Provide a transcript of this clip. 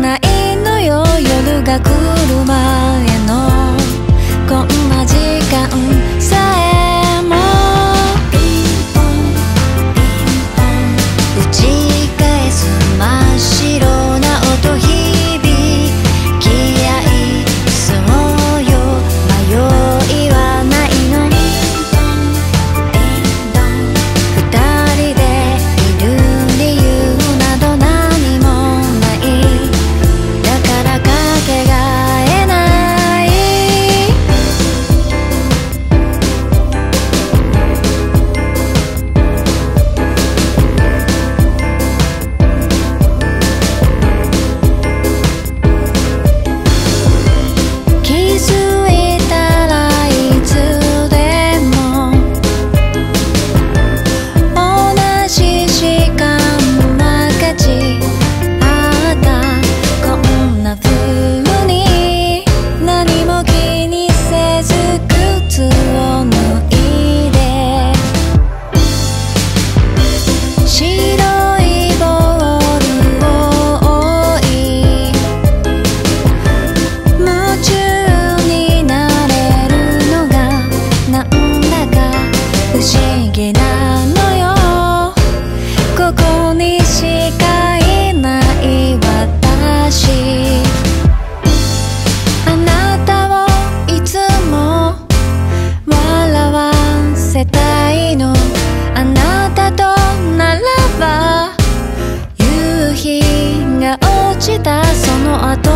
ないのよ夜が来る前たその後